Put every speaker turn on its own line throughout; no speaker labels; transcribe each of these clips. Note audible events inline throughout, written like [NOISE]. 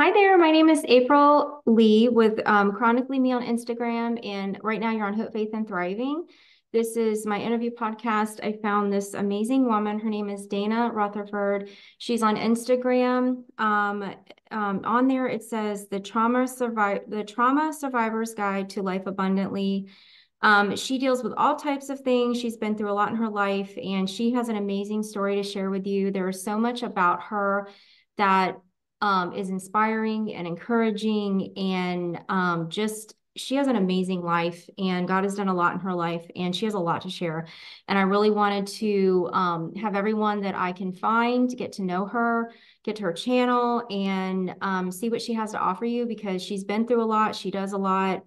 Hi there, my name is April Lee with um, Chronically Me on Instagram, and right now you're on Hope, Faith, and Thriving. This is my interview podcast. I found this amazing woman. Her name is Dana Rutherford. She's on Instagram. Um, um, on there, it says the trauma survive the trauma survivor's guide to life abundantly. Um, she deals with all types of things. She's been through a lot in her life, and she has an amazing story to share with you. There is so much about her that um, is inspiring and encouraging and um, just she has an amazing life and God has done a lot in her life and she has a lot to share. And I really wanted to um, have everyone that I can find get to know her, get to her channel and um, see what she has to offer you because she's been through a lot. She does a lot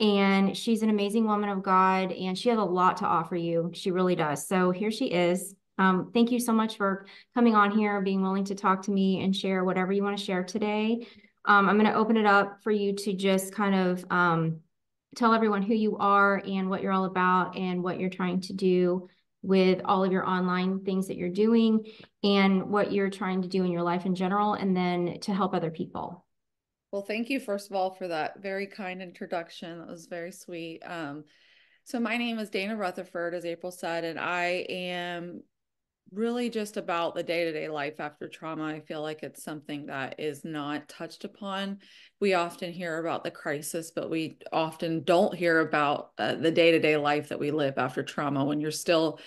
and she's an amazing woman of God and she has a lot to offer you. She really does. So here she is. Um, thank you so much for coming on here, being willing to talk to me and share whatever you want to share today. Um, I'm going to open it up for you to just kind of um, tell everyone who you are and what you're all about and what you're trying to do with all of your online things that you're doing and what you're trying to do in your life in general, and then to help other people.
Well, thank you, first of all, for that very kind introduction. That was very sweet. Um, so, my name is Dana Rutherford, as April said, and I am really just about the day-to-day life after trauma i feel like it's something that is not touched upon. We often hear about the crisis but we often don't hear about uh, the day-to-day life that we live after trauma. When you're still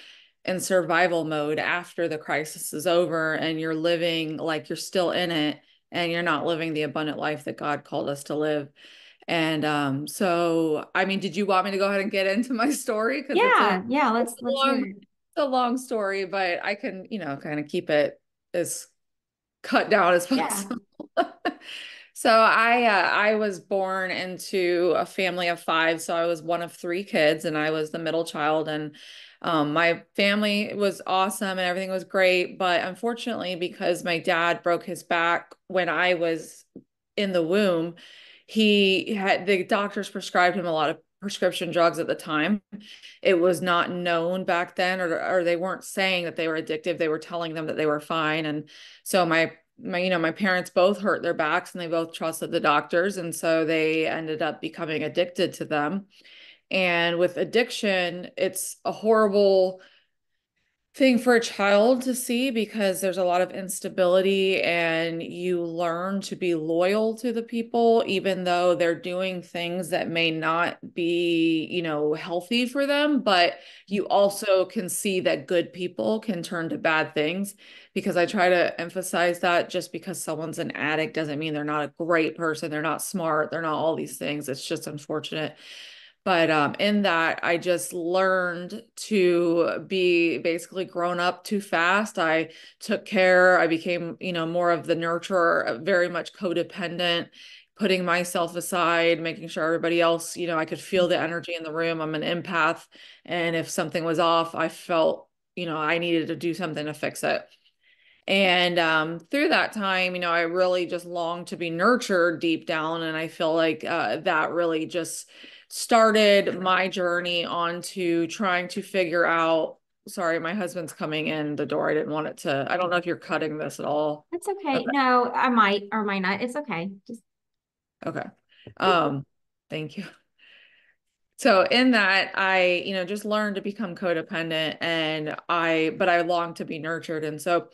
in survival mode after the crisis is over and you're living like you're still in it and you're not living the abundant life that god called us to live. And um so i mean did you want me to go ahead and get into my story?
Yeah a, yeah let's let's long,
a long story, but I can, you know, kind of keep it as cut down as [LAUGHS] possible. Yeah. so I uh, I was born into a family of five, so I was one of three kids, and I was the middle child, and um, my family was awesome and everything was great, but unfortunately, because my dad broke his back when I was in the womb, he had the doctors prescribed him a lot of prescription drugs at the time. It was not known back then, or, or they weren't saying that they were addictive. They were telling them that they were fine. And so my my you know my parents both hurt their backs and they both trusted the doctors and so they ended up becoming addicted to them and with addiction it's a horrible thing for a child to see because there's a lot of instability and you learn to be loyal to the people even though they're doing things that may not be you know healthy for them. But you also can see that good people can turn to bad things because I try to emphasize that just because someone's an addict doesn't mean they're not a great person they're not smart they're not all these things. It's just unfortunate but um, in that i just learned to be basically grown up too fast i took care i became you know more of the nurturer uh, very much codependent putting myself aside making sure everybody else you know i could feel the energy in the room i'm an empath and if something was off i felt you know i needed to do something to fix it and um, through that time, you know, I really just longed to be nurtured deep down. And I feel like uh, that really just started my journey onto trying to figure out sorry my husband's coming in the door. I didn't want it to i don't know if you're cutting this at all.
It's okay, okay. no i might or might not. It's okay. Just
okay. Um thank you. So in that i you know just learned to become codependent and i but i long to be nurtured. And so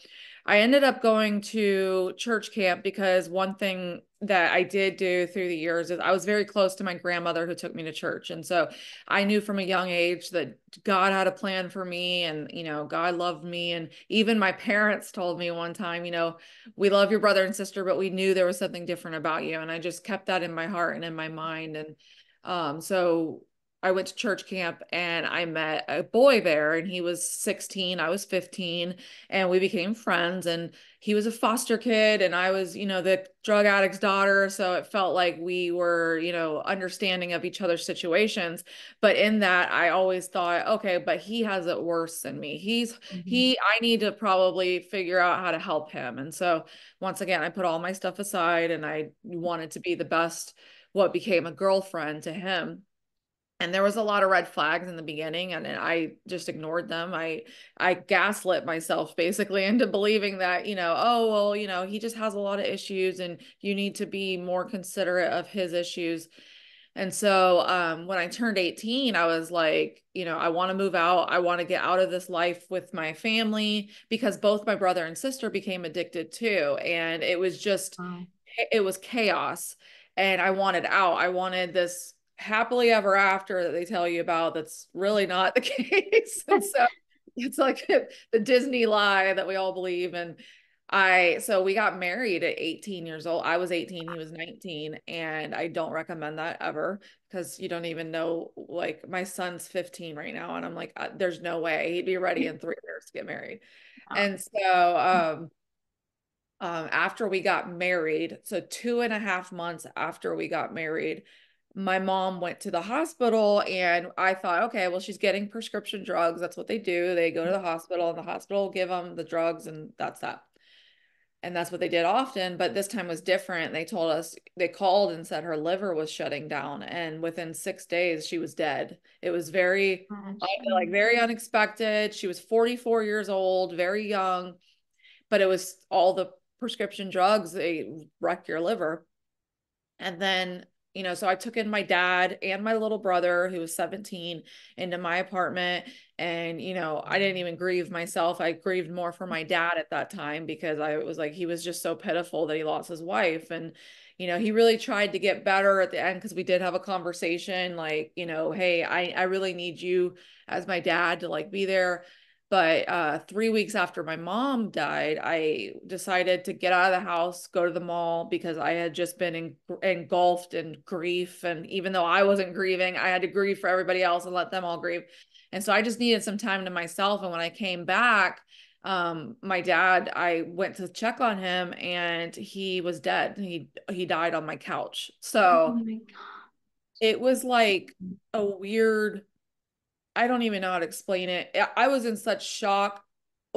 I ended up going to church camp because one thing that I did do through the years is I was very close to my grandmother who took me to church. And so I knew from a young age that God had a plan for me and, you know, God loved me. And even my parents told me one time, you know, we love your brother and sister, but we knew there was something different about you. And I just kept that in my heart and in my mind. And um, so I went to church camp and I met a boy there and he was 16, I was 15 and we became friends and he was a foster kid and I was, you know, the drug addict's daughter, so it felt like we were, you know, understanding of each other's situations, but in that I always thought, okay, but he has it worse than me. He's mm-hmm. he I need to probably figure out how to help him. And so once again, I put all my stuff aside and I wanted to be the best what became a girlfriend to him and there was a lot of red flags in the beginning and i just ignored them. I i gaslit myself basically [LAUGHS] into believing that you know oh well you know he just has a lot of issues and you need to be more considerate of his issues. And so um, when i turned 18 i was like you know i want to move out. I want to get out of this life with my family because both my brother and sister became addicted too and it was just wow. it was chaos and i wanted out. I wanted this happily ever after that they tell you about that's really not the [LAUGHS] case. [LAUGHS] and so it's like [LAUGHS] the Disney lie that we all believe. And I, so we got married at 18 years old. I was 18, he was 19. And I don't recommend that ever because you don't even know, like, my son's 15 right now. And I'm like, uh, there's no way he'd be ready in three years to get married. Wow. And so, um, um, after we got married, so two and a half months after we got married, my mom went to the hospital and I thought, okay, well, she's getting prescription drugs. That's what they do. They go to the mm-hmm. hospital and the hospital give them the drugs and that's that. And that's what they did often. But this time was different. They told us, they called and said her liver was shutting down. And within six days, she was dead. It was very, like, very unexpected. She was 44 years old, very young, but it was all the prescription drugs, they wreck your liver. And then you know, so I took in my dad and my little brother, who was 17, into my apartment. And, you know, I didn't even grieve myself. I grieved more for my dad at that time because I was like, he was just so pitiful that he lost his wife. And, you know, he really tried to get better at the end because we did have a conversation like, you know, hey, I, I really need you as my dad to like be there. But uh, three weeks after my mom died, I decided to get out of the house, go to the mall because I had just been in, engulfed in grief. And even though I wasn't grieving, I had to grieve for everybody else and let them all grieve. And so I just needed some time to myself. And when I came back, um, my dad, I went to check on him and he was dead. He he died on my couch. So oh my it was like a weird I don't even know how to explain it. I was in such shock.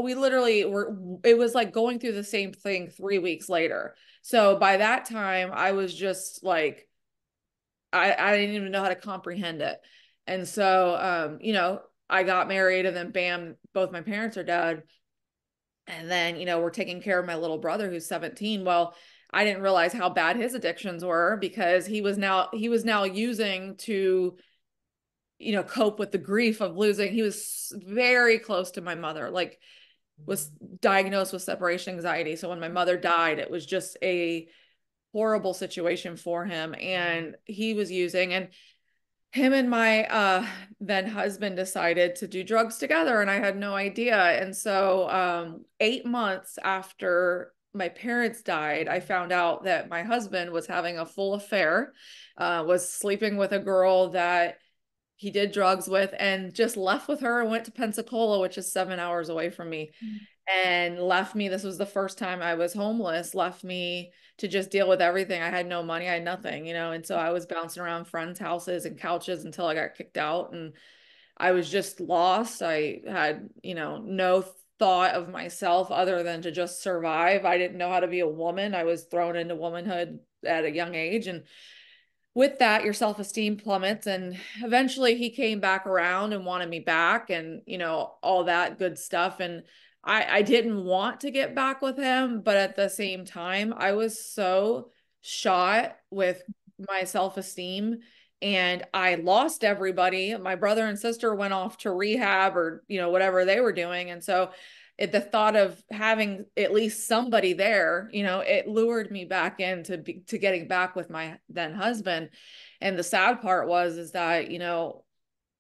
We literally were, it was like going through the same thing three weeks later. So by that time, I was just like, I, I didn't even know how to comprehend it. And so, um, you know, I got married and then bam, both my parents are dead. And then, you know, we're taking care of my little brother who's 17. Well, I didn't realize how bad his addictions were because he was now he was now using to you know cope with the grief of losing. He was very close to my mother like was diagnosed with separation anxiety. So when my mother died it was just a horrible situation for him and he was using and him and my uh then husband decided to do drugs together and I had no idea. And so um 8 months after my parents died I found out that my husband was having a full affair uh was sleeping with a girl that he did drugs with and just left with her and went to Pensacola, which is seven hours away from me, mm-hmm. and left me. This was the first time I was homeless, left me to just deal with everything. I had no money, I had nothing, you know, and so I was bouncing around friends' houses and couches until I got kicked out. And I was just lost. I had, you know, no thought of myself other than to just survive. I didn't know how to be a woman. I was thrown into womanhood at a young age. And with that your self-esteem plummets and eventually he came back around and wanted me back and you know all that good stuff and i i didn't want to get back with him but at the same time i was so shot with my self-esteem and i lost everybody. My brother and sister went off to rehab or you know whatever they were doing and so it, the thought of having at least somebody there, you know, it lured me back into be, to getting back with my then husband. And the sad part was is that, you know,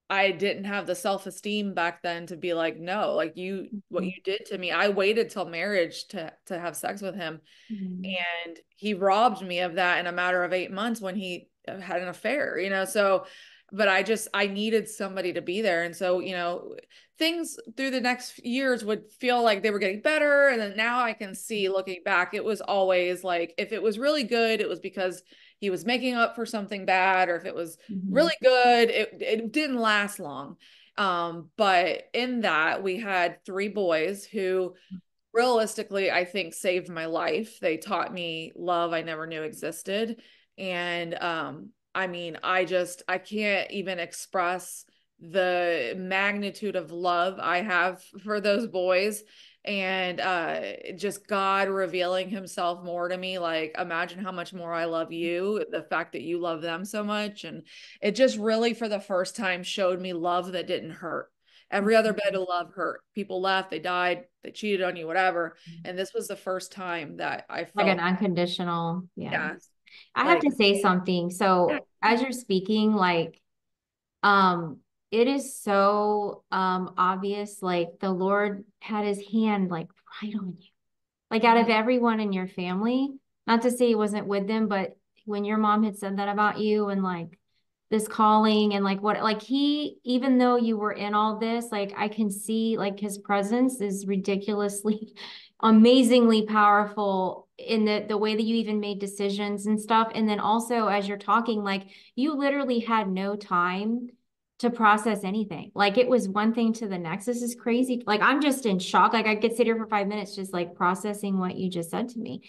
I didn't have the self-esteem back then to be like, no, like you what mm-hmm. you did to me. I waited till marriage to to have sex with him. Mm-hmm. And he robbed me of that in a matter of 8 months when he had an affair, you know. So but I just I needed somebody to be there. And so, you know, things through the next years would feel like they were getting better. And then now I can see looking back, it was always like if it was really good, it was because he was making up for something bad, or if it was mm-hmm. really good, it, it didn't last long. Um, but in that we had three boys who realistically I think saved my life. They taught me love I never knew existed. And um I mean, I just I can't even express the magnitude of love I have for those boys and uh just God revealing himself more to me like imagine how much more I love you the fact that you love them so much. And it just really for the first time showed me love that didn't hurt. Every other bit of love hurt. People left they died they cheated on you whatever. Mm-hmm. and this was the first time that I felt
like an unconditional yeah, yeah I like, have to say something. So yeah. as you're speaking like um it is so um obvious like the lord had his hand like right on you like out of mm-hmm. everyone in your family not to say he wasn't with them but when your mom had said that about you and like this calling and like what like he even though you were in all this like i can see like his presence is ridiculously [LAUGHS] amazingly powerful in the the way that you even made decisions and stuff and then also as you're talking like you literally had no time to process anything. Like it was one thing to the next. This is crazy. Like I'm just in shock. Like I could sit here for five minutes just like processing what you just said to me.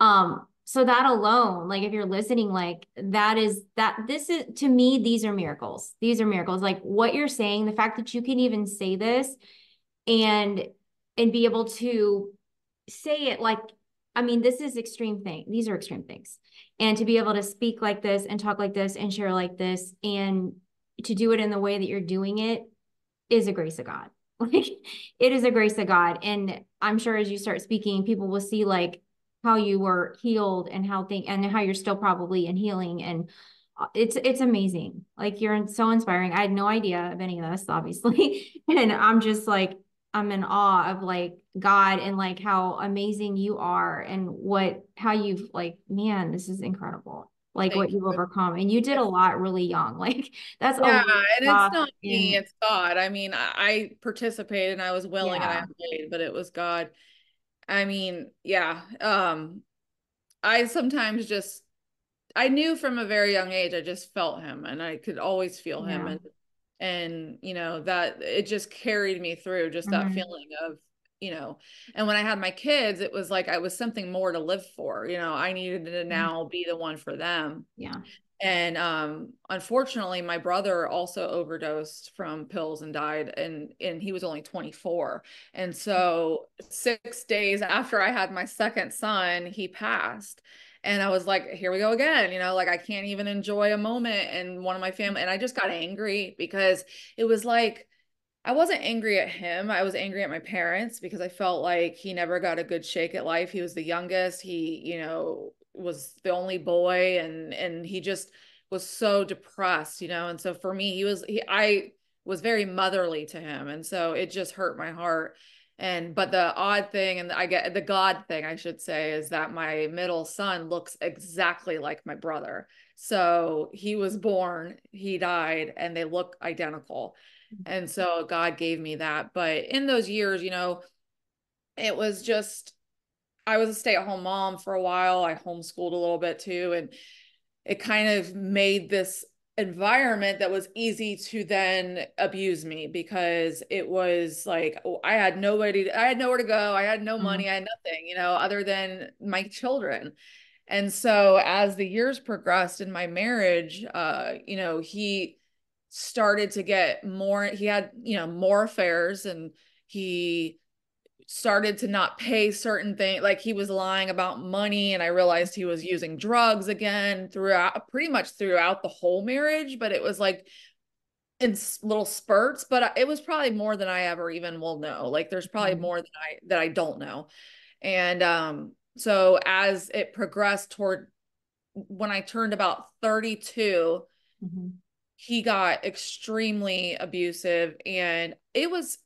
Um, so that alone, like if you're listening, like that is that this is to me, these are miracles. These are miracles. Like what you're saying, the fact that you can even say this and and be able to say it like I mean, this is extreme thing. These are extreme things. And to be able to speak like this and talk like this and share like this and to do it in the way that you're doing it is a grace of God. [LAUGHS] Like it is a grace of God. And I'm sure as you start speaking, people will see like how you were healed and how thing and how you're still probably in healing. And uh, it's it's amazing. Like you're so inspiring. I had no idea of any of this, obviously. [LAUGHS] and I'm just like, I'm in awe of like God and like how amazing you are and what how you've like, man, this is incredible like Thank what you've you. overcome and you did a lot really young [LAUGHS] like that's
yeah and it's not me it's god i mean i, I participated and i was willing yeah. and i played but it was god i mean yeah um i sometimes just i knew from a very young age i just felt him and i could always feel him yeah. and and you know that it just carried me through just that mm-hmm. feeling of you know and when i had my kids it was like i was something more to live for you know i needed to mm-hmm. now be the one for them.
Yeah.
And um unfortunately my brother also overdosed from pills and died and and he was only 24 and so 6 days after i had my second son he passed. And I was like, here we go again, you know, like I can't even enjoy a moment and one of my family and I just got angry because it was like I wasn't angry at him. I was angry at my parents because I felt like he never got a good shake at life. He was the youngest. He, you know, was the only boy and and he just was so depressed, you know. And so for me, he was he I was very motherly to him. And so it just hurt my heart. And but the odd thing and I get the God thing I should say is that my middle son looks exactly like my brother. So he was born, he died, and they look identical. And so God gave me that. But in those years, you know, it was just, I was a stay at home mom for a while. I homeschooled a little bit too. And it kind of made this environment that was easy to then abuse me because it was like oh, I had nobody I had nowhere to go I had no mm-hmm. money I had nothing you know other than my children and so as the years progressed in my marriage uh you know he started to get more he had you know more affairs and he started to not pay certain things like he was lying about money and i realized he was using drugs again throughout pretty much throughout the whole marriage but it was like in little spurts but it was probably more than i ever even will know. Like there's probably mm-hmm. more than i that i don't know. And um so as it progressed toward when i turned about 32 mm-hmm he got extremely abusive and it was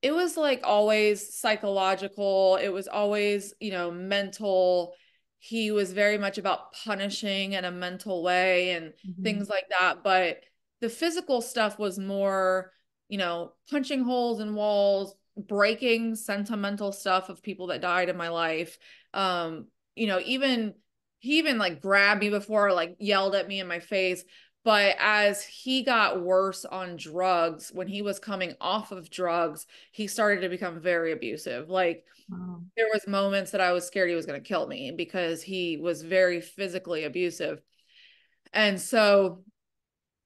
it was like always psychological. It was always you know mental. He was very much about punishing in a mental way and mm-hmm. things like that but the physical stuff was more you know punching holes in walls breaking sentimental stuff of people that died in my life. Um you know even he even like grabbed me before like yelled at me in my face but as he got worse on drugs when he was coming off of drugs he started to become very abusive like wow. there was moments that i was scared he was going to kill me because he was very physically abusive And so,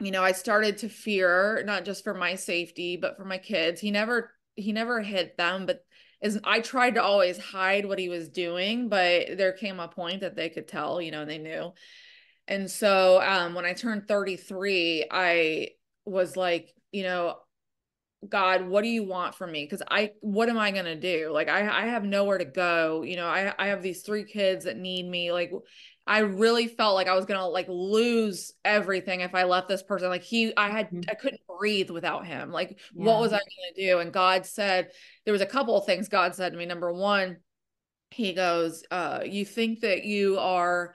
you know, I started to fear not just for my safety, but for my kids. He never he never hit them, but is I tried to always hide what he was doing, but there came a point that they could tell, you know, they knew. And so um when I turned 33, I was like, you know, God, what do you want from me? Because I, what am I gonna do? Like, I, I have nowhere to go. You know, I, I have these three kids that need me. Like, I really felt like I was gonna like lose everything if I left this person. Like, he, I had, mm-hmm. I couldn't breathe without him. Like, yeah. what was I gonna do? And God said, there was a couple of things God said to me. Number one, He goes, uh, you think that you are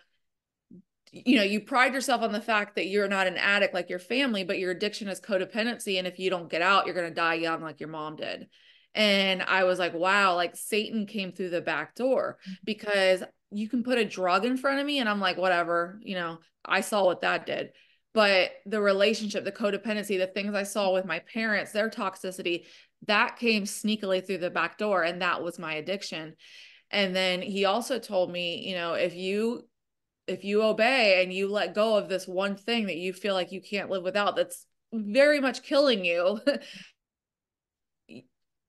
you know you pride yourself on the fact that you're not an addict like your family but your addiction is codependency and if you don't get out you're going to die young like your mom did. And i was like wow like satan came through the back door. Mm-hmm. because you can put a drug in front of me and i'm like whatever you know i saw what that did. But the relationship the codependency the things i saw with my parents their toxicity that came sneakily through the back door and that was my addiction. And then he also told me you know if you if you obey and you let go of this one thing that you feel like you can't live without that's very much killing you [LAUGHS]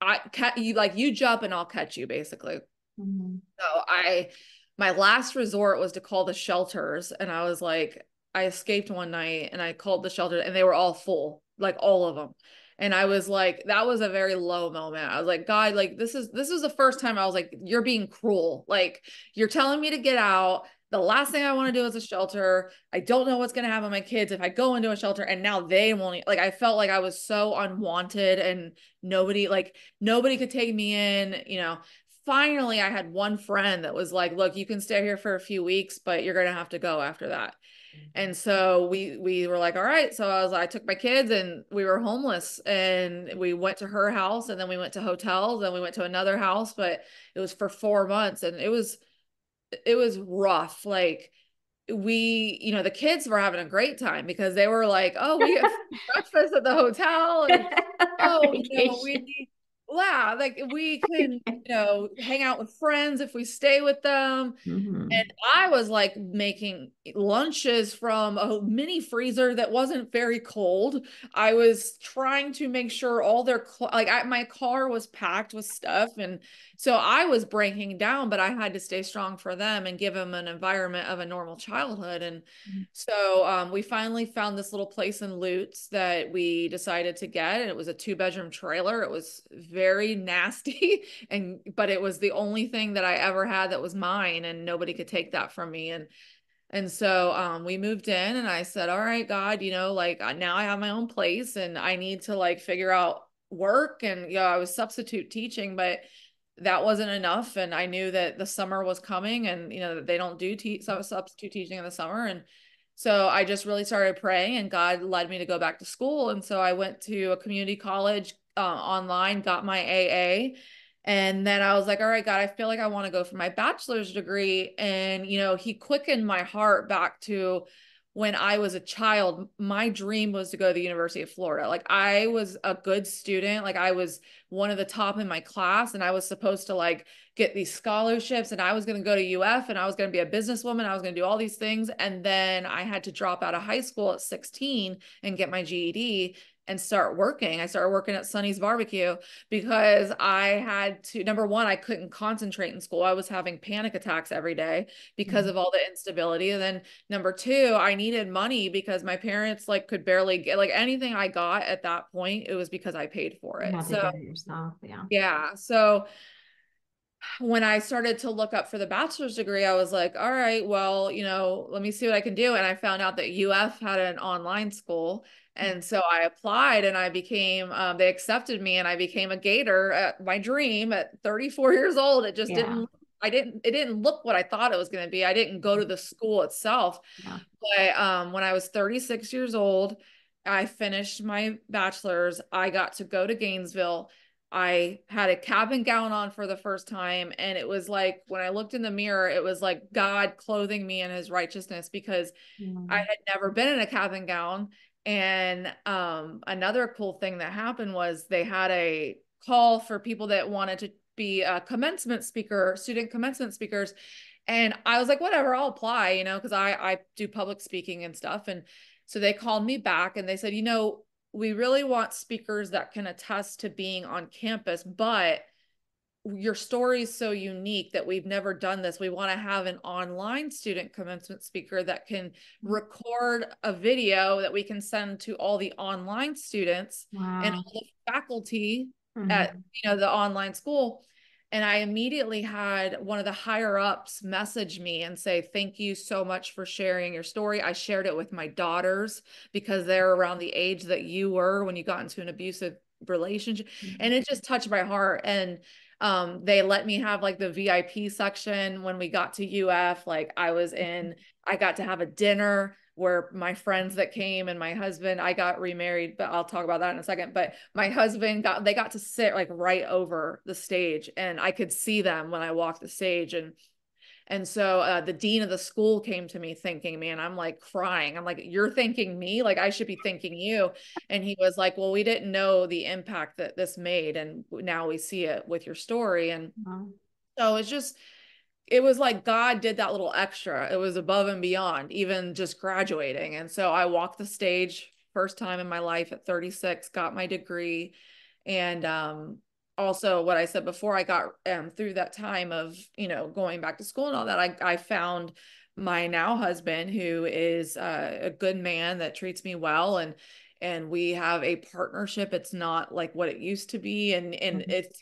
i you like you jump and i'll catch you basically. Mm-hmm. so i my last resort was to call the shelters and i was like i escaped one night and i called the shelter and they were all full like all of them and i was like that was a very low moment. I was like god like this is this is the first time i was like you're being cruel. Like you're telling me to get out the last thing I want to do is a shelter. I don't know what's going to happen to my kids if I go into a shelter and now they won't like I felt like I was so unwanted and nobody like nobody could take me in, you know. Finally, I had one friend that was like, "Look, you can stay here for a few weeks, but you're going to have to go after that." Mm-hmm. And so we we were like, "All right." So I was like I took my kids and we were homeless and we went to her house and then we went to hotels and we went to another house, but it was for 4 months and it was it was rough. Like we, you know, the kids were having a great time because they were like, oh, we have [LAUGHS] breakfast at the hotel. And, [LAUGHS] oh, you know, we yeah, like we [LAUGHS] can, you know, hang out with friends if we stay with them. Mm-hmm. And I was like making lunches from a mini freezer that wasn't very cold. I was trying to make sure all their cl- like I, my car was packed with stuff, and so I was breaking down. But I had to stay strong for them and give them an environment of a normal childhood. And mm-hmm. so um, we finally found this little place in Lutz that we decided to get, and it was a two bedroom trailer. It was very nasty [LAUGHS] and but it was the only thing that I ever had that was mine and nobody could take that from me and and so um, we moved in and I said, all right, God, you know, like now I have my own place and I need to like figure out work. And, you know, I was substitute teaching, but that wasn't enough. And I knew that the summer was coming and, you know, they don't do te- substitute teaching in the summer. And so I just really started praying and God led me to go back to school. And so I went to a community college, uh, online, got my AA. And then I was like, all right, God, I feel like I want to go for my bachelor's degree. And, you know, he quickened my heart back to when I was a child, my dream was to go to the University of Florida. Like I was a good student, like I was one of the top in my class and I was supposed to like get these scholarships and I was going to go to UF and I was going to be a businesswoman, I was going to do all these things and then I had to drop out of high school at 16 and get my GED and start working. I started working at Sonny's Barbecue because I had to number one, I couldn't concentrate in school. I was having panic attacks every day because mm-hmm. of all the instability. And then number two, I needed money because my parents like could barely get like anything I got at that point, it was because I paid for it. so
yourself. Yeah.
Yeah. So when I started to look up for the bachelor's degree, I was like, all right, well, you know, let me see what I can do. And I found out that UF had an online school and so I applied and I became, um, they accepted me and I became a gator at my dream at 34 years old. It just yeah. didn't, I didn't, it didn't look what I thought it was going to be. I didn't go to the school itself. Yeah. But um, when I was 36 years old, I finished my bachelor's. I got to go to Gainesville. I had a cap and gown on for the first time. And it was like, when I looked in the mirror, it was like God clothing me in his righteousness because mm. I had never been in a cap and gown. And um, another cool thing that happened was they had a call for people that wanted to be a commencement speaker, student commencement speakers. And I was like, whatever, I'll apply, you know, because I I do public speaking and stuff. And so they called me back and they said, you know, we really want speakers that can attest to being on campus, but your story is so unique that we've never done this. We want to have an online student commencement speaker that can mm-hmm. record a video that we can send to all the online students wow. and all the faculty mm-hmm. at you know the online school. And I immediately had one of the higher ups message me and say, Thank you so much for sharing your story. I shared it with my daughters because they're around the age that you were when you got into an abusive relationship. Mm-hmm. And it just touched my heart. And um, they let me have like the VIP section when we got to UF. Like I was in, I got to have a dinner where my friends that came and my husband, I got remarried, but I'll talk about that in a second. But my husband got, they got to sit like right over the stage and I could see them when I walked the stage. And and so uh, the dean of the school came to me thinking me, and I'm like crying. I'm like, You're thanking me? Like, I should be thanking you. And he was like, Well, we didn't know the impact that this made. And now we see it with your story. And wow. so it's just, it was like God did that little extra. It was above and beyond, even just graduating. And so I walked the stage first time in my life at 36, got my degree. And um, also what I said before, I got um, through that time of, you know, going back to school and all that, I, I found my now husband who is uh, a good man that treats me well and and we have a partnership it's not like what it used to be and and mm-hmm. it's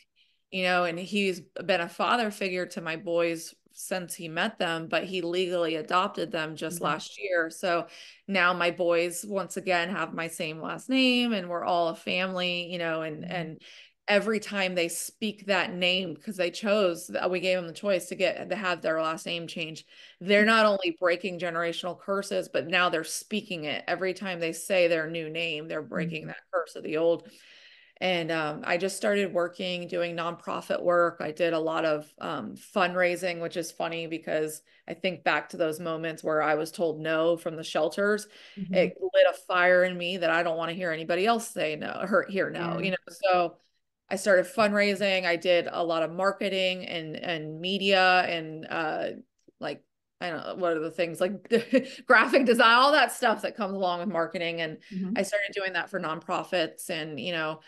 you know and he's been a father figure to my boys since he met them but he legally adopted them just mm-hmm. last year so now my boys once again have my same last name and we're all a family you know and mm-hmm. and every time they speak that name because they chose we gave them the choice to get to have their last name changed they're not only breaking generational curses but now they're speaking it every time they say their new name they're breaking mm-hmm. that curse of the old and um, i just started working doing nonprofit work i did a lot of um, fundraising which is funny because i think back to those moments where i was told no from the shelters mm-hmm. it lit a fire in me that i don't want to hear anybody else say no or hear no you know so I started fundraising. I did a lot of marketing and and media and uh like I don't know what are the things like [LAUGHS] graphic design, all that stuff that comes along with marketing. And mm-hmm. I started doing that for nonprofits. And you know,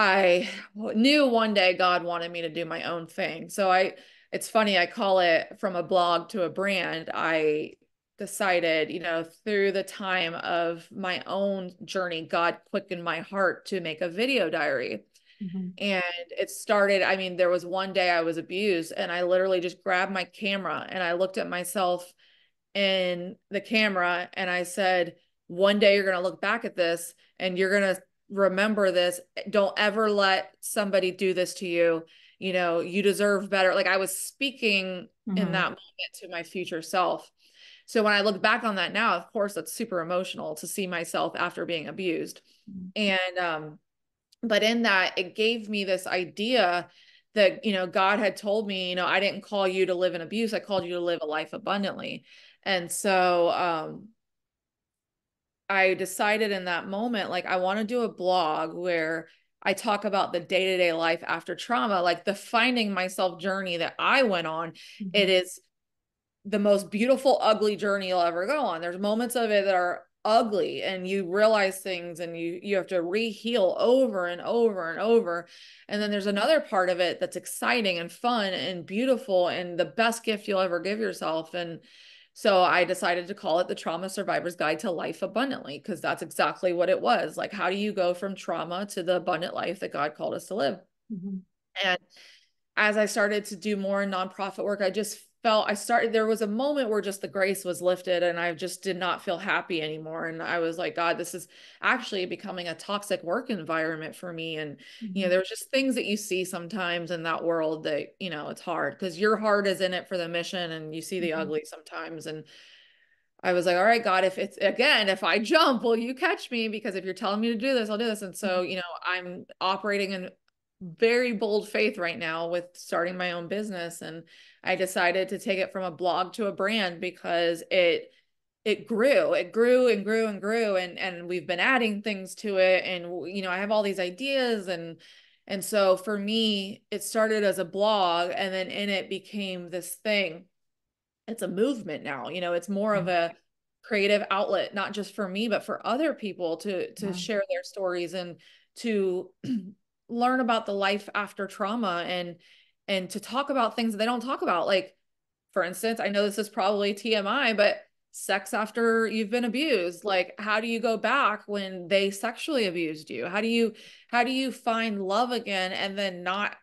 I knew one day God wanted me to do my own thing. So I it's funny, I call it from a blog to a brand. I decided, you know, through the time of my own journey, God quickened my heart to make a video diary. Mm-hmm. And it started, I mean, there was one day I was abused and I literally just grabbed my camera and I looked at myself in the camera and I said, one day you're going to look back at this and you're going to remember this. Don't ever let somebody do this to you. You know, you deserve better. Like I was speaking mm-hmm. in that moment to my future self. So when I look back on that now, of course, that's super emotional to see myself after being abused. Mm-hmm. And um, but in that it gave me this idea that you know god had told me you know i didn't call you to live in abuse i called you to live a life abundantly and so um i decided in that moment like i want to do a blog where i talk about the day-to-day life after trauma like the finding myself journey that i went on mm-hmm. it is the most beautiful ugly journey you'll ever go on. There's moments of it that are ugly and you realize things and you you have to re-heal over and over and over. And then there's another part of it that's exciting and fun and beautiful and the best gift you'll ever give yourself. And so I decided to call it the Trauma Survivor's Guide to Life Abundantly because that's exactly what it was. Like, how do you go from trauma to the abundant life that God called us to live? Mm-hmm. And as I started to do more nonprofit work, I just felt I started there was a moment where just the grace was lifted and I just did not feel happy anymore and I was like god this is actually becoming a toxic work environment for me and mm-hmm. you know mm-hmm. there's just things that you see sometimes in that world that you know it's hard cuz your heart is in it for the mission and you see the mm-hmm. ugly sometimes and I was like, all right, God, if it's again, if I jump, will you catch me? Because if you're telling me to do this, I'll do this. And so, mm-hmm. you know, I'm operating in very bold faith right now with starting my own business and I decided to take it from a blog to a brand because it it grew it grew and grew and grew and and we've been adding things to it and you know I have all these ideas and and so for me it started as a blog and then in it became this thing it's a movement now you know it's more of mm-hmm. a creative outlet not just for me but for other people to to yeah. share their stories and to learn about the life after trauma and and to talk about things that they don't talk about. Like for instance i know this is probably tmi but sex after you've been abused like how do you go back when they sexually abused you? How do you how do you find love again and then not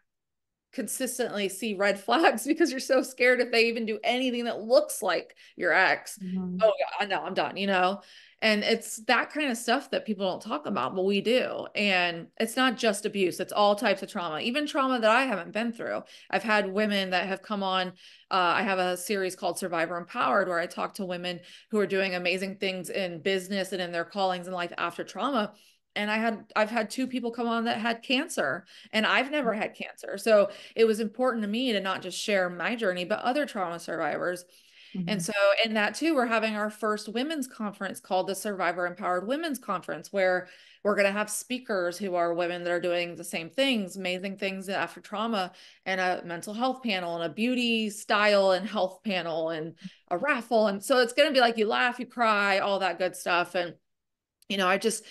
consistently see red flags [LAUGHS] because you're so scared if they even do anything that looks like your ex. Mm-hmm. Oh yeah, I know, I'm done, you know. And it's that kind of stuff that people don't talk about, but we do. And it's not just abuse, it's all types of trauma, even trauma that I haven't been through. I've had women that have come on. Uh, I have a series called Survivor Empowered where I talk to women who are doing amazing things in business and in their callings in life after trauma and I had I've had two people come on that had cancer and I've never had cancer. So it was important to me to not just share my journey but other trauma survivors. Mm-hmm. And so in that too we're having our first women's conference called the Survivor Empowered Women's Conference where we're going to have speakers who are women that are doing the same things, amazing things after trauma and a mental health panel and a beauty style and health panel and a raffle and so it's going to be like you laugh, you cry, all that good stuff and you know, I just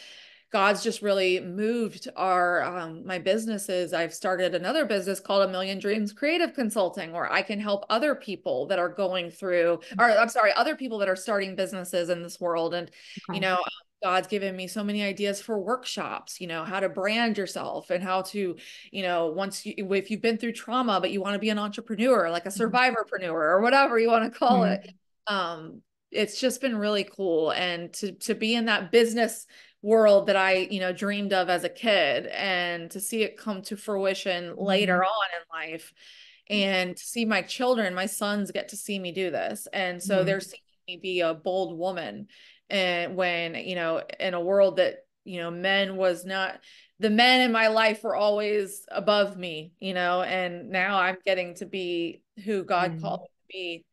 God's just really moved our um, my businesses. I've started another business called A Million Dreams Creative Consulting, where I can help other people that are going through, or I'm sorry, other people that are starting businesses in this world. And okay. you know, God's given me so many ideas for workshops, you know, how to brand yourself and how to, you know, once you, if you've been through trauma, but you want to be an entrepreneur, like a mm-hmm. survivorpreneur or whatever you want to call mm-hmm. it. Um, it's just been really cool. And to, to be in that business world that I, you know, dreamed of as a kid and to see it come to fruition mm-hmm. later on in life and to see my children, my sons get to see me do this. And so mm-hmm. they're seeing me be a bold woman. And when, you know, in a world that, you know, men was not the men in my life were always above me, you know, and now I'm getting to be who God mm-hmm. called me to be.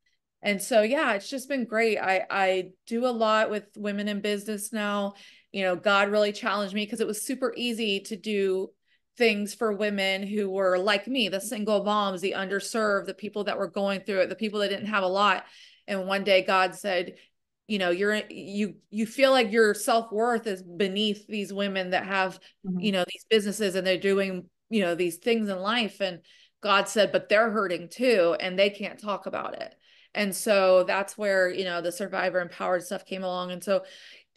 And so yeah, it's just been great. I I do a lot with women in business now you know, God really challenged me because it was super easy to do things for women who were like me, the single moms, the underserved, the people that were going through it, the people that didn't have a lot. And one day God said, you know, you're you you feel like your self-worth is beneath these women that have, mm-hmm. you know, these businesses and they're doing, you know, these things in life. And God said, but they're hurting too, and they can't talk about it. And so that's where, you know, the survivor empowered stuff came along. And so,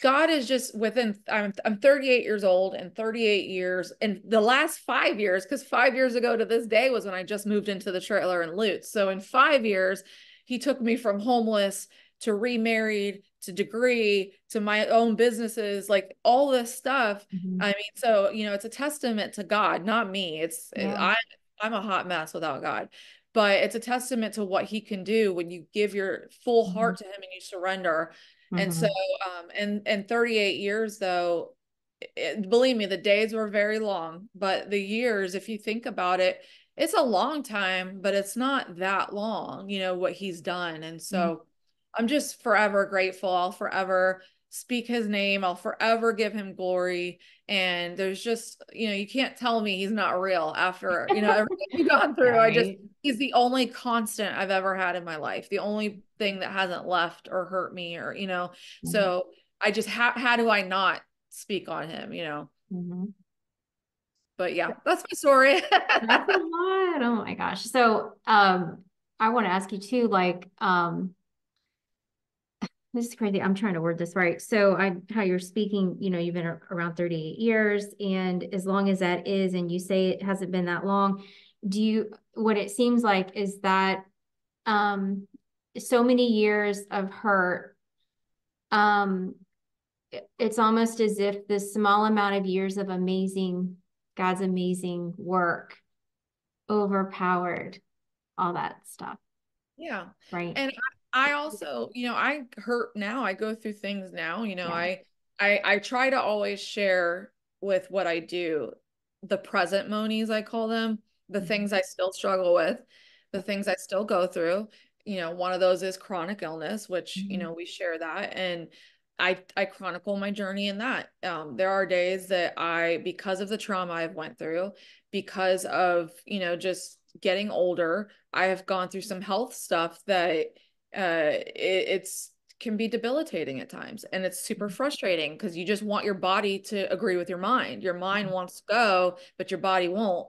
God is just within I'm I'm 38 years old and 38 years and the last 5 years cuz 5 years ago to this day was when I just moved into the trailer in Lutz. So in 5 years he took me from homeless to remarried to degree to my own businesses like all this stuff. Mm-hmm. I mean so you know it's a testament to God, not me. It's yeah. I I'm a hot mess without God. But it's a testament to what he can do when you give your full heart mm-hmm. to him and you surrender Mm-hmm. And so, um, and and 38 years though, it, believe me, the days were very long, but the years, if you think about it, it's a long time, but it's not that long, you know, what he's done. And so mm-hmm. I'm just forever grateful. I'll forever speak his name. I'll forever give him glory. And there's just, you know, you can't tell me he's not real after, you know, everything [LAUGHS] we've gone through. Right. I just, he's the only constant I've ever had in my life, the only thing that hasn't left or hurt me or, you know, mm-hmm. so I just, how, how do I not speak on him, you know? Mm-hmm. But yeah, that's my story.
that's a [LAUGHS] lot. Oh my gosh. So, um, I want to ask you too, like, um, this is crazy. I'm trying to word this right. So I how you're speaking, you know, you've been around 38 years and as long as that is and you say it hasn't been that long, do you what it seems like is that um so many years of hurt um it's almost as if this small amount of years of amazing God's amazing work overpowered all that stuff.
Yeah.
Right.
And I also, you know, I hurt now. I go through things now. You know, yeah. I I I try to always share with what I do the present monies I call them, the mm-hmm. things I still struggle with, the things I still go through. You know, one of those is chronic illness, which, mm-hmm. you know, we share that and I I chronicle my journey in that. Um, there are days that I because of the trauma I've went through, because of, you know, just getting older, I have gone through some health stuff that uh it, it's can be debilitating at times and it's super frustrating because you just want your body to agree with your mind. Your mind wants to go but your body won't.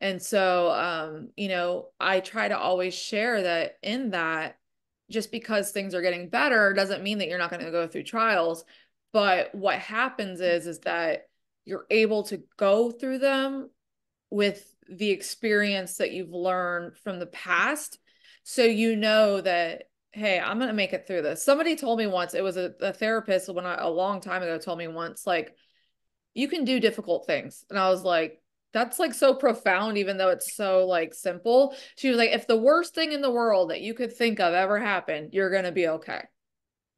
And so um you know i try to always share that in that just because things are getting better doesn't mean that you're not going to go through trials but what happens is is that you're able to go through them with the experience that you've learned from the past so you know that hey i'm going to make it through this. Somebody told me once it was a, a therapist when I, a long time ago told me once like you can do difficult things. And i was like that's like so profound even though it's so like simple. She was like if the worst thing in the world that you could think of ever happened you're going to be okay.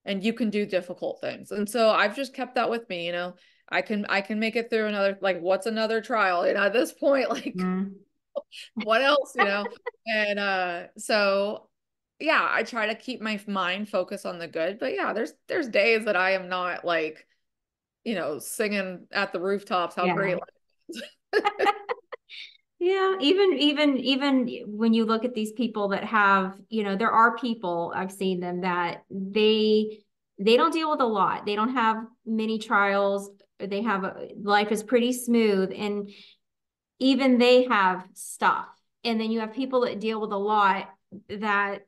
And you can do difficult things. And so i've just kept that with me you know? I can i can make it through another like what's another trial? Know at this point [LAUGHS] like mm. What else you know? And uh so yeah i try to keep my mind focused on the good but yeah there's there's days that i am not like you know singing at the rooftops how yeah. great [LAUGHS]
yeah even even even when you look at these people that have you know there are people i've seen them that they they don't deal with a lot. They don't have many trials. They have a, life is pretty smooth and even they have stuff and then you have people that deal with a lot that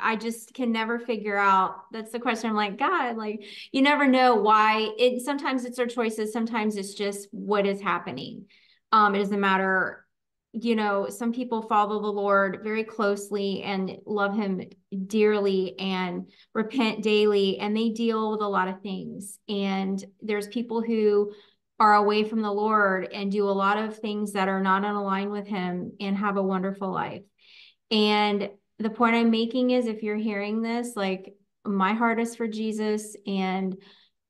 I just can never figure out. That's the question. I'm like, God, like you never know why it sometimes it's their choices, sometimes it's just what is happening. Um, it doesn't matter, you know, some people follow the Lord very closely and love him dearly and repent daily, and they deal with a lot of things. And there's people who are away from the Lord and do a lot of things that are not in line with him and have a wonderful life. And the point I'm making is if you're hearing this, like my heart is for Jesus and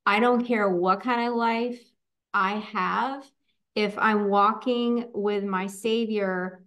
I don't care what kind of life I have if I'm walking with my Savior,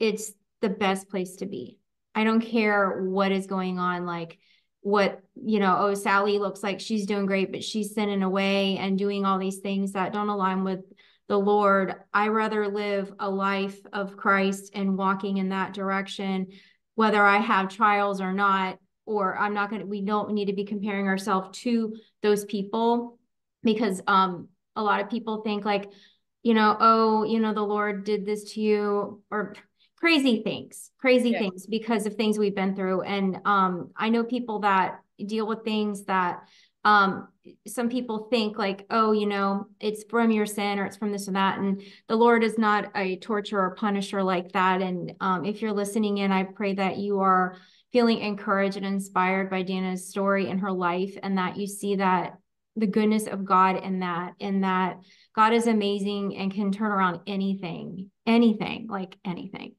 it's the best place to be. I don't care what is going on, like what, you know, oh, Sally looks like she's doing great, but she's sinning away and doing all these things that don't align with the Lord. I rather live a life of Christ and walking in that direction, whether I have trials or not, or I'm not going to, we don't need to be comparing ourselves to those people because um, a lot of people think like, you know, oh, you know, the Lord did this to you or crazy things, crazy yeah. things because of things we've been through. And um, I know people that deal with things that um, some people think like, oh, you know, it's from your sin or it's from this or that. And the Lord is not a torturer or punisher like that. And um, if you're listening in, I pray that you are feeling encouraged and inspired by Dana's story and her life and that you see that the goodness of God in that, in that God is amazing and can turn around anything, anything, like anything,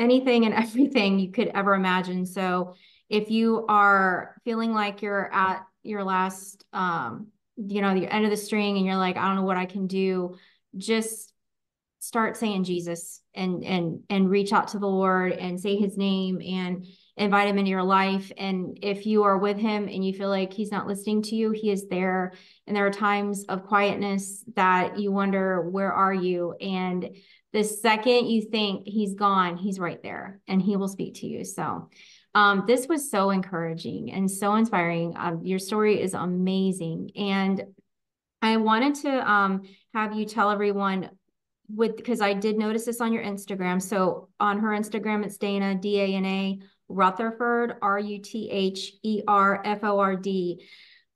anything and [LAUGHS] everything you could ever imagine. So if you are feeling like you're at your last, um, you know, the end of the string and you're like, I don't know what I can do, just start saying Jesus and and and reach out to the Lord and say his name and invite him into your life. And if you are with him and you feel like he's not listening to you, he is there. And there are times of quietness that you wonder, where are you? And the second you think he's gone, he's right there and he will speak to you. So um, this was so encouraging and so inspiring. Um, your story is amazing. And I wanted to um, have you tell everyone with because I did notice this on your Instagram. So on her Instagram, it's Dana D A N A Rutherford, R U T H E R F O R D.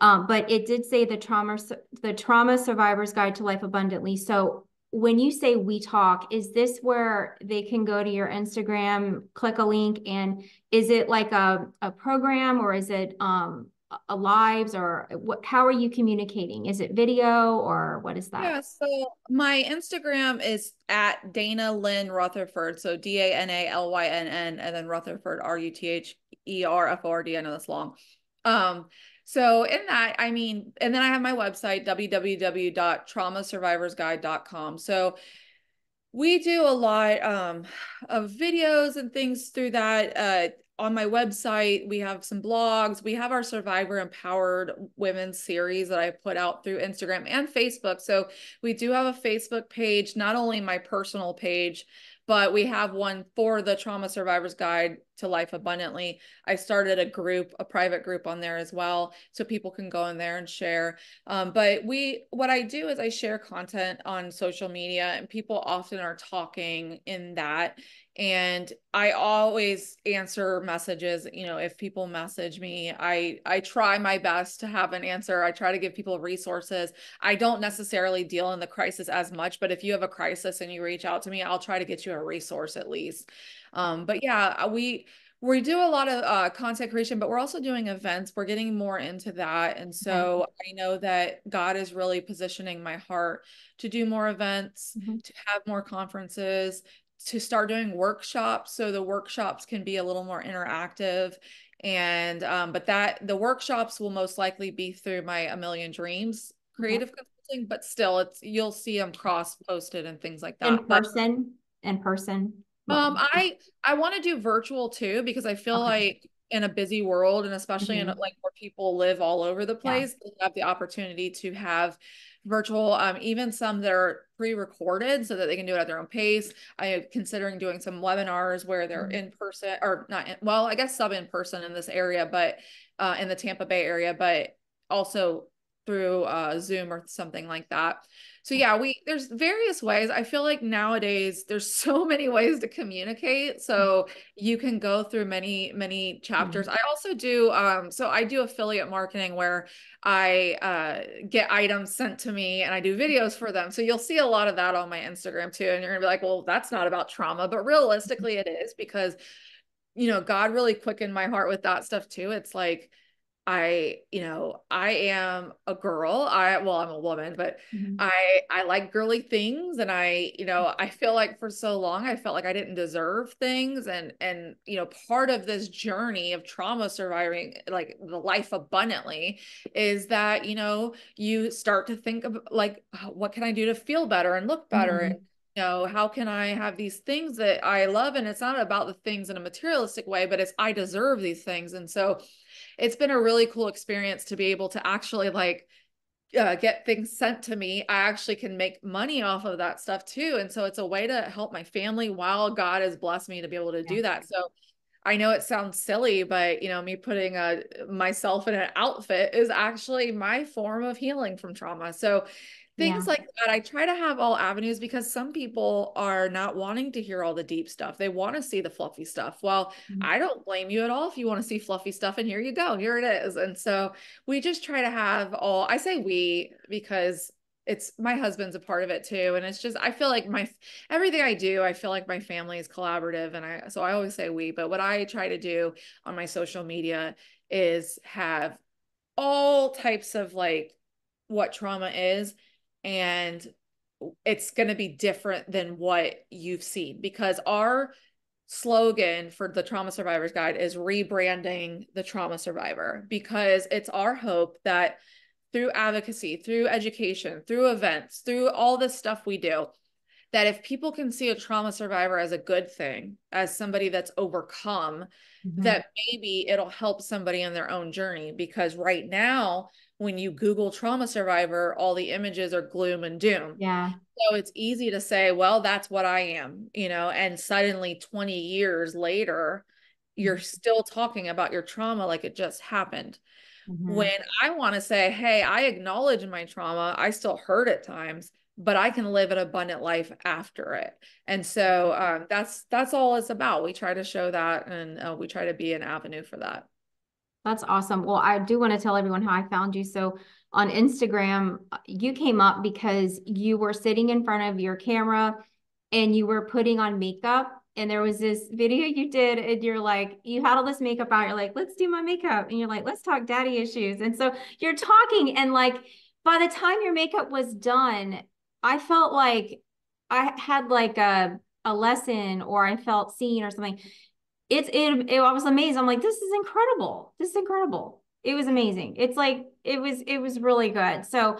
Um, but it did say the trauma, the trauma survivors guide to life abundantly. So when you say we talk, is this where they can go to your Instagram, click a link, and is it like a, a program or is it um, a lives or what how are you communicating? Is it video or what is that?
Yeah so my instagram is at dana lynn rutherford so d-a-n-a-l-y-n-n and then rutherford r-u-t-h-e-r-f-o-r-d i know that's long. Um so in that i mean and then i have my website www.traumasurvivorsguide.com so we do a lot um, of videos and things through that uh, on my website, we have some blogs. We have our Survivor Empowered Women series that I put out through Instagram and Facebook. So we do have a Facebook page, not only my personal page, but we have one for the Trauma Survivors Guide to life abundantly. I started a group a private group on there as well so people can go in there and share. Um, but we what i do is i share content on social media and people often are talking in that. And i always answer messages you know if people message me i i try my best to have an answer. I try to give people resources. I don't necessarily deal in the crisis as much but if you have a crisis and you reach out to me i'll try to get you a resource at least um, but yeah uh, we we do a lot of uh, content creation but we're also doing events we're getting more into that and so okay. i know that god is really positioning my heart to do more events mm-hmm. to have more conferences to start doing workshops so the workshops can be a little more interactive and um, but that the workshops will most likely be through my a million dreams creative okay. consulting but still it's you'll see them cross posted and things like that
in person in person
um i i want to do virtual too because i feel okay. like in a busy world and especially mm-hmm. in like where people live all over the place yeah. have the opportunity to have virtual, um, even some that are pre-recorded so that they can do it at their own pace. I am considering doing some webinars where they're mm-hmm. in person or not, in, well, I guess sub in person in this area, but uh, in the Tampa Bay area, but also through uh, Zoom or something like that. So yeah we there's various ways. I feel like nowadays there's [LAUGHS] so many ways to communicate so you can go through many many chapters. Mm-hmm. i also do um so i do affiliate marketing where i uh get items sent to me and i do videos for them. So you'll see a lot of that on my instagram too and you're gonna be like well that's not about trauma but realistically it is because you know god really quickened my heart with that stuff too. It's like I, you know, I am a girl. I well, I'm a woman, but mm-hmm. I I like girly things and I, you know, I feel like for so long I felt like I didn't deserve things and and you know, part of this journey of trauma surviving like the life abundantly is that, you know, you start to think of like what can I do to feel better and look better mm-hmm. and you know how can i have these things that i love and it's not about the things in a materialistic way but it's i deserve these things and so it's been a really cool experience to be able to actually like uh, get things sent to me. I actually can make money off of that stuff too. And so it's a way to help my family while God has blessed me to be able to do that. So I know it sounds silly, but you know, me putting a myself in an outfit is actually my form of healing from trauma. So things yeah. like that i try to have all avenues because some people are not wanting to hear all the deep stuff they want to see the fluffy stuff well mm-hmm. i don't blame you at all if you want to see fluffy stuff and here you go here it is and so we just try to have all i say we because it's my husband's a part of it too and it's just i feel like my everything i do i feel like my family is collaborative and i so i always say we but what i try to do on my social media is have all types of like what trauma is and it's going to be different than what you've seen because our slogan for the trauma survivors guide is rebranding the trauma survivor because it's our hope that through advocacy through education through events through all this stuff we do that if people can see a trauma survivor as a good thing as somebody that's overcome mm-hmm. that maybe it'll help somebody in their own journey because right now when you Google trauma survivor, all the images are gloom and doom.
Yeah.
So it's easy to say, well, that's what I am, you know, and suddenly 20 years later, you're mm-hmm. still talking about your trauma like it just happened. Mm-hmm. When I want to say, hey, I acknowledge my trauma, I still hurt at times, but I can live an abundant life after it. And so um, that's that's all it's about. We try to show that, and uh, we try to be an avenue for that.
That's awesome. Well, I do want to tell everyone how I found you. So on Instagram, uh, you came up because you were sitting in front of your camera and you were putting on makeup. And there was this video you did, and you're like, you had all this makeup out. You're like, let's do my makeup. And you're like, let's talk daddy issues. And so you're talking, and like, by the time your makeup was done, I felt like I had like a, a lesson or I felt seen or something it's it, it I was amazed. I'm like, this is incredible. This is incredible. It was amazing. It's like it was it was really good. So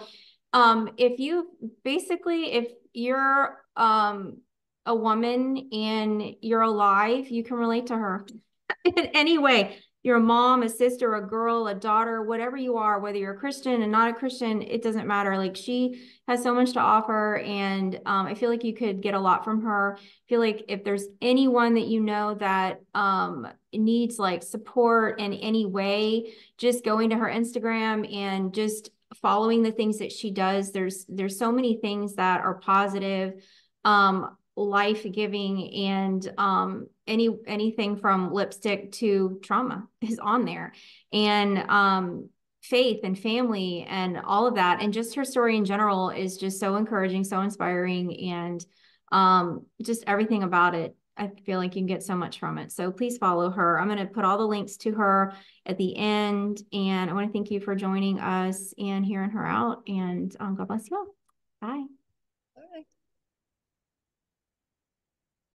um if you basically if you're um a woman and you're alive, you can relate to her [LAUGHS] in any way you're a mom, a sister, a girl, a daughter, whatever you are, whether you're a Christian and not a Christian, it doesn't matter. Like she has so much to offer. And um, I feel like you could get a lot from her. I feel like if there's anyone that you know that um, needs like support in any way, just going to her Instagram and just following the things that she does. There's there's so many things that are positive, um, life-giving, and um, any anything from lipstick to trauma is on there. And um, faith and family and all of that. And just her story in general is just so encouraging so inspiring and um, just everything about it. I feel like you can get so much from it. So please follow her. I'm going to put all the links to her at the end and i want to thank you for joining us and hearing her out and um, god bless you all. Bye bye